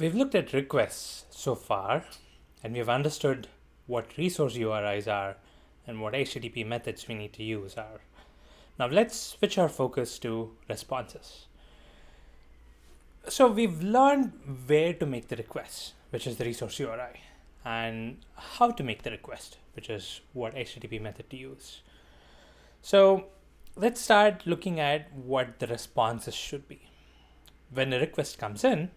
We've looked at requests so far, and we've understood what resource URIs are and what HTTP methods we need to use are. Now let's switch our focus to responses. So we've learned where to make the request, which is the resource URI, and how to make the request, which is what HTTP method to use. So let's start looking at what the responses should be. When a request comes in,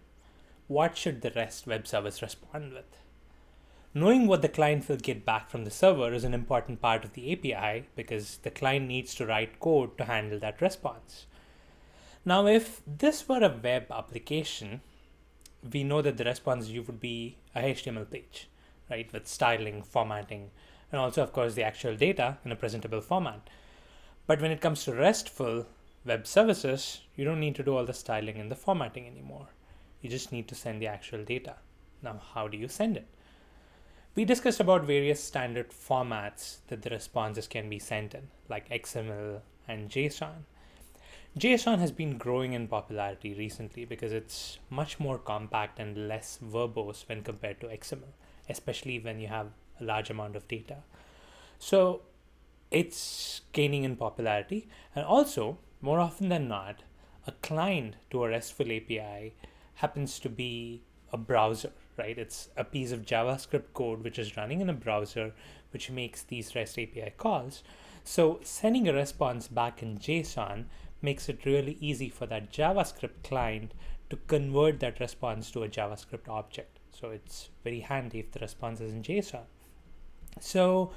what should the REST web service respond with? Knowing what the client will get back from the server is an important part of the API because the client needs to write code to handle that response. Now, if this were a web application, we know that the response you would be a HTML page, right, with styling, formatting, and also, of course, the actual data in a presentable format. But when it comes to RESTful web services, you don't need to do all the styling and the formatting anymore. You just need to send the actual data. Now, how do you send it? We discussed about various standard formats that the responses can be sent in, like XML and JSON. JSON has been growing in popularity recently because it's much more compact and less verbose when compared to XML, especially when you have a large amount of data. So it's gaining in popularity. And also, more often than not, a client to a RESTful API happens to be a browser right? It's a piece of JavaScript code which is running in a browser which makes these REST API calls. So sending a response back in JSON makes it really easy for that JavaScript client to convert that response to a JavaScript object. So it's very handy if the response is in JSON. So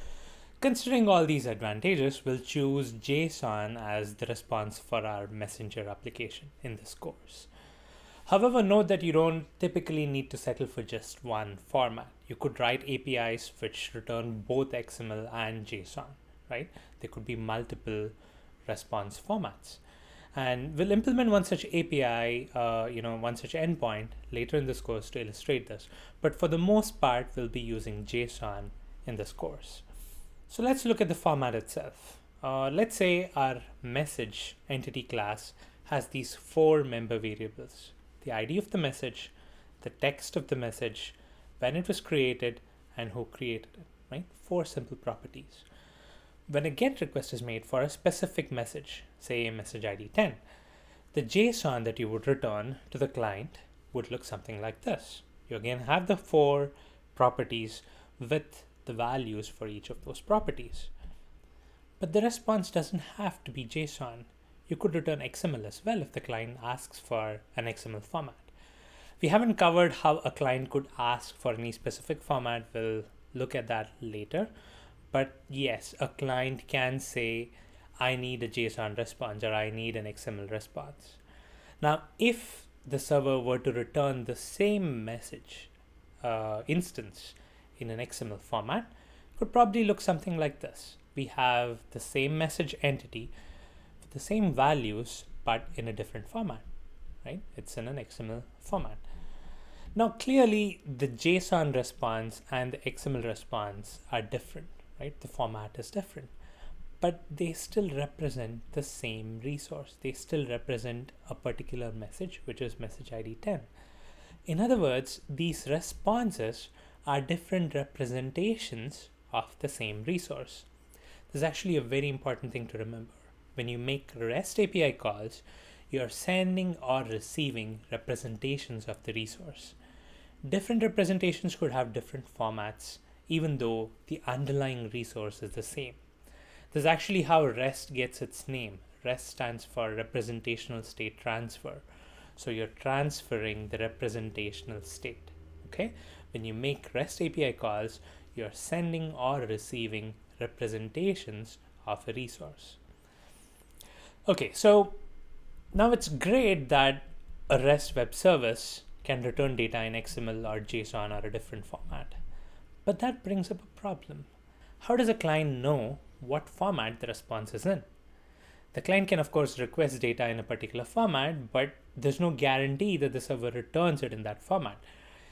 considering all these advantages, we'll choose JSON as the response for our messenger application in this course. However, note that you don't typically need to settle for just one format. You could write APIs which return both XML and JSON, right? There could be multiple response formats. And we'll implement one such API, uh, you know, one such endpoint later in this course to illustrate this. But for the most part, we'll be using JSON in this course. So let's look at the format itself. Uh, let's say our message entity class has these four member variables the ID of the message, the text of the message, when it was created, and who created it, right? Four simple properties. When a GET request is made for a specific message, say message ID 10, the JSON that you would return to the client would look something like this. You again have the four properties with the values for each of those properties. But the response doesn't have to be JSON. You could return XML as well if the client asks for an XML format. We haven't covered how a client could ask for any specific format. We'll look at that later. But yes, a client can say, I need a JSON response or I need an XML response. Now, if the server were to return the same message uh, instance in an XML format, it could probably look something like this. We have the same message entity the same values but in a different format, right? It's in an XML format. Now, clearly, the JSON response and the XML response are different, right? The format is different, but they still represent the same resource. They still represent a particular message, which is message ID 10. In other words, these responses are different representations of the same resource. This is actually a very important thing to remember when you make REST API calls, you're sending or receiving representations of the resource. Different representations could have different formats, even though the underlying resource is the same. This is actually how REST gets its name. REST stands for Representational State Transfer. So you're transferring the representational state. Okay? When you make REST API calls, you're sending or receiving representations of a resource. Okay, so now it's great that a REST web service can return data in XML or JSON or a different format. But that brings up a problem. How does a client know what format the response is in? The client can, of course, request data in a particular format, but there's no guarantee that the server returns it in that format.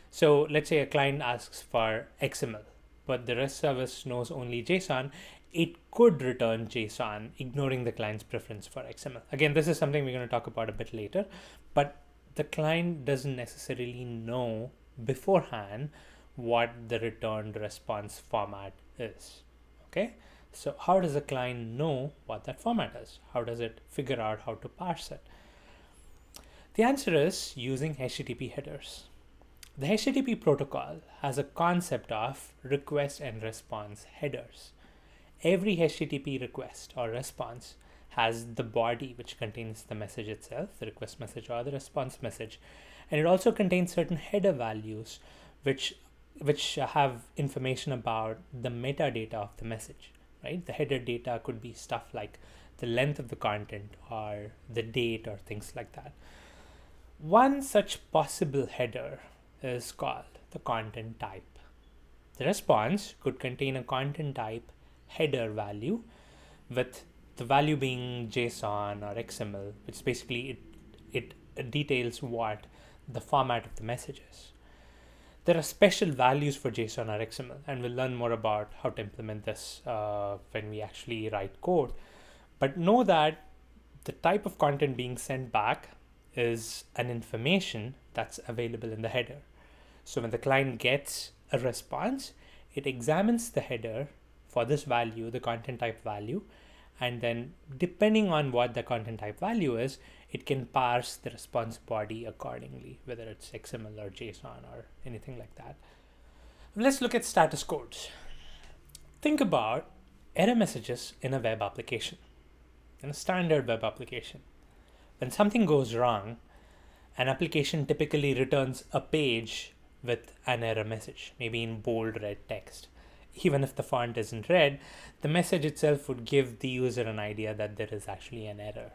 So let's say a client asks for XML, but the REST service knows only JSON it could return JSON, ignoring the client's preference for XML. Again, this is something we're going to talk about a bit later, but the client doesn't necessarily know beforehand what the returned response format is. Okay, so how does the client know what that format is? How does it figure out how to parse it? The answer is using HTTP headers. The HTTP protocol has a concept of request and response headers. Every HTTP request or response has the body which contains the message itself, the request message or the response message, and it also contains certain header values which which have information about the metadata of the message, right? The header data could be stuff like the length of the content or the date or things like that. One such possible header is called the content type. The response could contain a content type header value with the value being JSON or XML, which basically it, it details what the format of the message is. There are special values for JSON or XML, and we'll learn more about how to implement this uh, when we actually write code. But know that the type of content being sent back is an information that's available in the header. So when the client gets a response, it examines the header for this value, the content type value, and then depending on what the content type value is, it can parse the response body accordingly, whether it's XML or JSON or anything like that. Let's look at status codes. Think about error messages in a web application, in a standard web application. When something goes wrong, an application typically returns a page with an error message, maybe in bold red text. Even if the font isn't red, the message itself would give the user an idea that there is actually an error.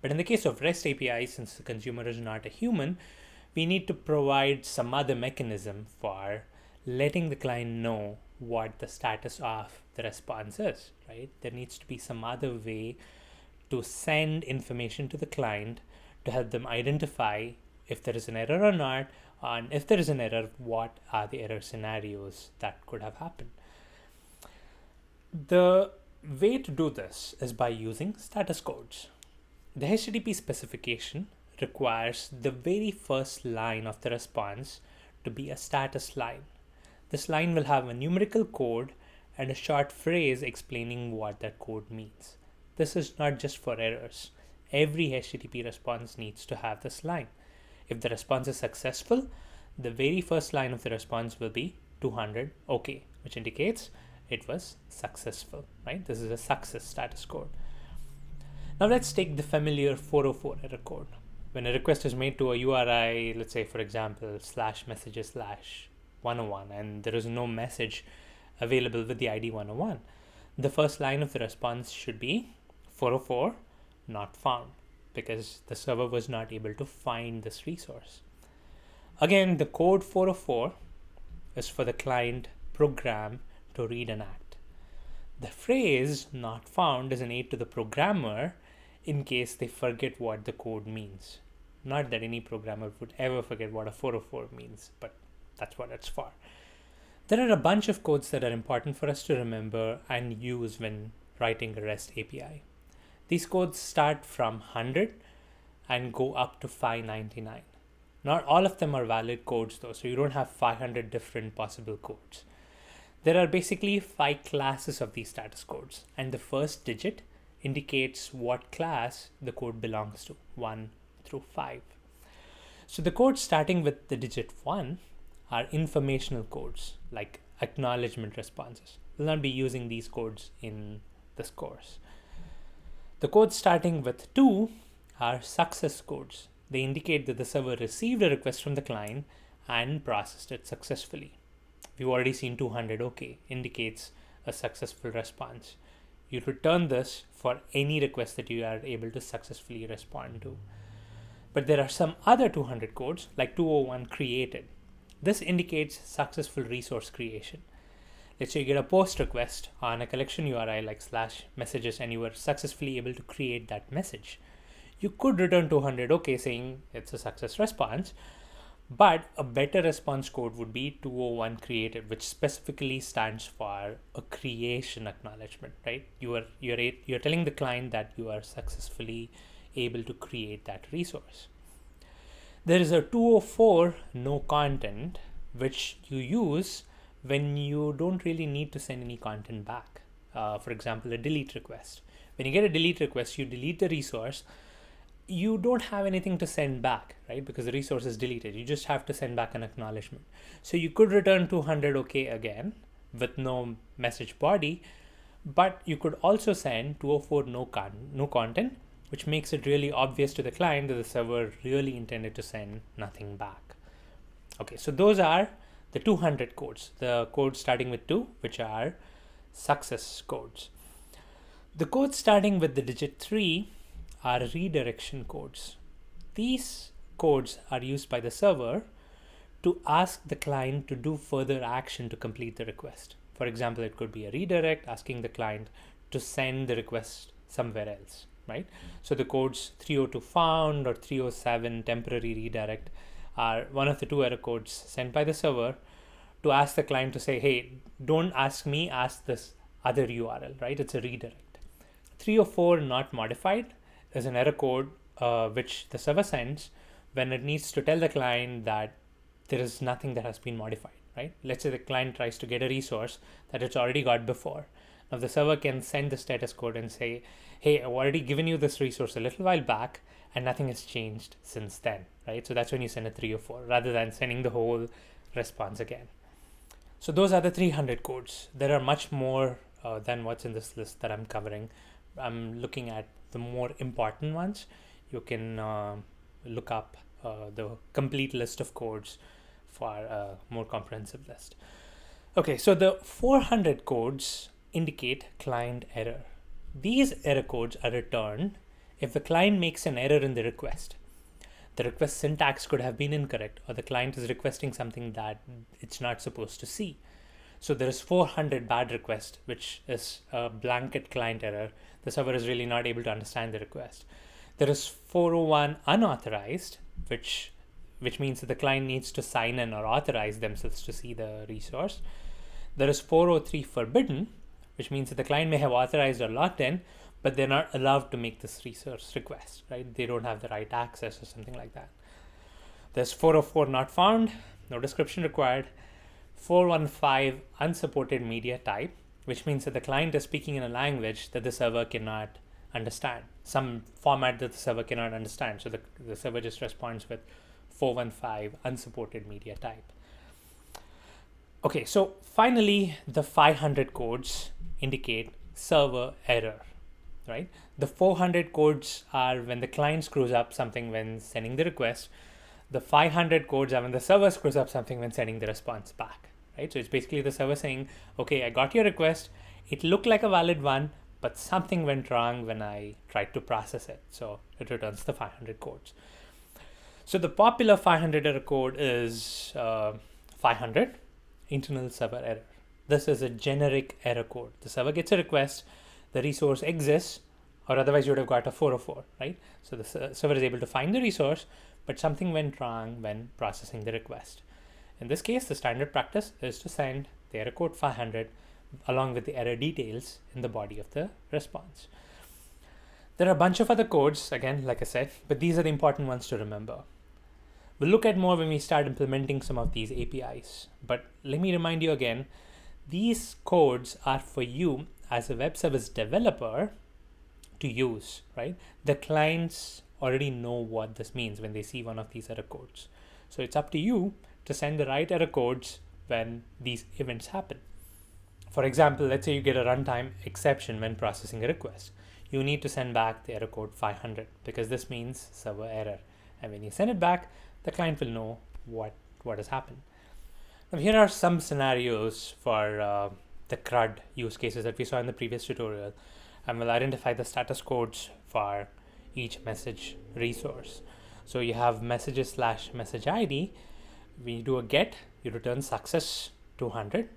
But in the case of REST API, since the consumer is not a human, we need to provide some other mechanism for letting the client know what the status of the response is, right? There needs to be some other way to send information to the client to help them identify if there is an error or not, and if there is an error, what are the error scenarios that could have happened. The way to do this is by using status codes. The HTTP specification requires the very first line of the response to be a status line. This line will have a numerical code and a short phrase explaining what that code means. This is not just for errors. Every HTTP response needs to have this line. If the response is successful, the very first line of the response will be 200 OK, which indicates it was successful, right? This is a success status code. Now let's take the familiar 404 error code. When a request is made to a URI, let's say for example, slash messages slash 101, and there is no message available with the ID 101, the first line of the response should be 404 not found because the server was not able to find this resource. Again, the code 404 is for the client program to read an act. The phrase not found is an aid to the programmer in case they forget what the code means. Not that any programmer would ever forget what a 404 means, but that's what it's for. There are a bunch of codes that are important for us to remember and use when writing a REST API. These codes start from 100 and go up to 599. Not all of them are valid codes though, so you don't have 500 different possible codes. There are basically five classes of these status codes, and the first digit indicates what class the code belongs to 1 through 5. So the codes starting with the digit 1 are informational codes like acknowledgement responses. We'll not be using these codes in this course. The codes starting with 2 are success codes. They indicate that the server received a request from the client and processed it successfully. We've already seen 200 OK indicates a successful response. You return this for any request that you are able to successfully respond to. But there are some other 200 codes like 201 created. This indicates successful resource creation. Let's say you get a post request on a collection URI like slash messages and you were successfully able to create that message. You could return 200 OK saying it's a success response, but a better response code would be 201 created, which specifically stands for a creation acknowledgement, right? You are you're you're telling the client that you are successfully able to create that resource. There is a 204 no content which you use when you don't really need to send any content back. Uh, for example, a delete request. When you get a delete request, you delete the resource. You don't have anything to send back, right? Because the resource is deleted. You just have to send back an acknowledgement. So you could return 200 OK again with no message body, but you could also send 204 no, con- no content, which makes it really obvious to the client that the server really intended to send nothing back. Okay, so those are the 200 codes, the codes starting with 2, which are success codes. The codes starting with the digit 3 are redirection codes. These codes are used by the server to ask the client to do further action to complete the request. For example, it could be a redirect asking the client to send the request somewhere else, right? So the codes 302 found or 307 temporary redirect are one of the two error codes sent by the server to ask the client to say, hey, don't ask me, ask this other URL, right? It's a redirect. 304 not modified is an error code uh, which the server sends when it needs to tell the client that there is nothing that has been modified, right? Let's say the client tries to get a resource that it's already got before. Now the server can send the status code and say, hey, I've already given you this resource a little while back and nothing has changed since then, right? So that's when you send a 304 rather than sending the whole response again. So those are the 300 codes. There are much more uh, than what's in this list that I'm covering. I'm looking at the more important ones. You can uh, look up uh, the complete list of codes for a more comprehensive list. Okay, so the 400 codes indicate client error. These error codes are returned if the client makes an error in the request. The request syntax could have been incorrect, or the client is requesting something that it's not supposed to see. So there is 400 bad request, which is a blanket client error. The server is really not able to understand the request. There is 401 unauthorized, which which means that the client needs to sign in or authorize themselves to see the resource. There is 403 forbidden, which means that the client may have authorized or logged in, but they're not allowed to make this resource request, right? They don't have the right access or something like that. There's 404 not found, no description required. 415 unsupported media type, which means that the client is speaking in a language that the server cannot understand, some format that the server cannot understand. So the, the server just responds with 415 unsupported media type. Okay, so finally, the 500 codes indicate server error, right? The 400 codes are when the client screws up something when sending the request. The 500 codes are when the server screws up something when sending the response back right? So it's basically the server saying, okay, I got your request. It looked like a valid one, but something went wrong when I tried to process it. So it returns the 500 codes. So the popular 500 error code is uh, 500 internal server error. This is a generic error code. The server gets a request, the resource exists, or otherwise you would have got a 404, right? So the server is able to find the resource, but something went wrong when processing the request. In this case, the standard practice is to send the error code 500 along with the error details in the body of the response. There are a bunch of other codes, again, like I said, but these are the important ones to remember. We'll look at more when we start implementing some of these APIs. But let me remind you again, these codes are for you as a web service developer to use, right? The clients already know what this means when they see one of these error codes. So it's up to you to send the right error codes when these events happen. For example, let's say you get a runtime exception when processing a request. You need to send back the error code 500 because this means server error. And when you send it back, the client will know what, what has happened. Now, here are some scenarios for uh, the CRUD use cases that we saw in the previous tutorial. And we'll identify the status codes for each message resource. So you have messages slash message ID, we do a get, you return success 200.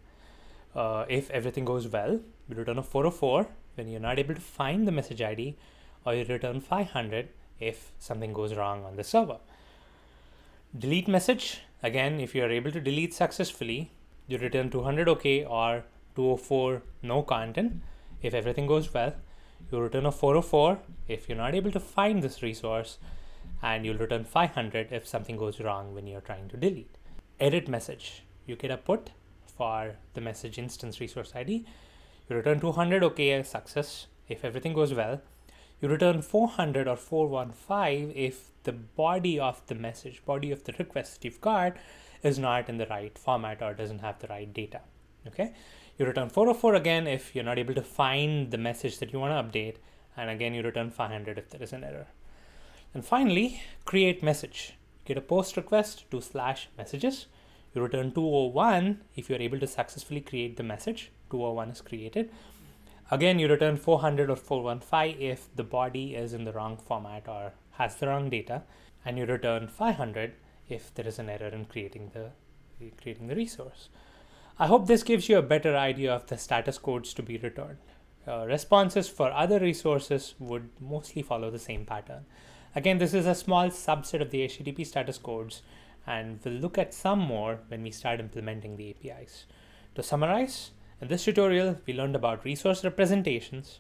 Uh, if everything goes well, we return a 404 when you're not able to find the message ID, or you return 500 if something goes wrong on the server. Delete message, again, if you're able to delete successfully, you return 200 OK or 204 no content. If everything goes well, you return a 404 if you're not able to find this resource and you'll return 500 if something goes wrong when you're trying to delete. Edit message. You get a put for the message instance resource ID. You return 200, okay, success if everything goes well. You return 400 or 415 if the body of the message, body of the request you've got is not in the right format or doesn't have the right data. Okay. You return 404 again if you're not able to find the message that you want to update. And again, you return 500 if there is an error. And finally, create message. Get a post request to slash messages. You return 201 if you're able to successfully create the message. 201 is created. Again, you return 400 or 415 if the body is in the wrong format or has the wrong data. And you return 500 if there is an error in creating the creating the resource. I hope this gives you a better idea of the status codes to be returned. Uh, responses for other resources would mostly follow the same pattern. Again, this is a small subset of the HTTP status codes, and we'll look at some more when we start implementing the APIs. To summarize, in this tutorial, we learned about resource representations,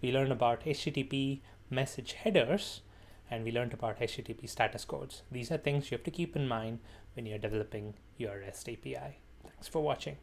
we learned about HTTP message headers, and we learned about HTTP status codes. These are things you have to keep in mind when you're developing your REST API. Thanks for watching.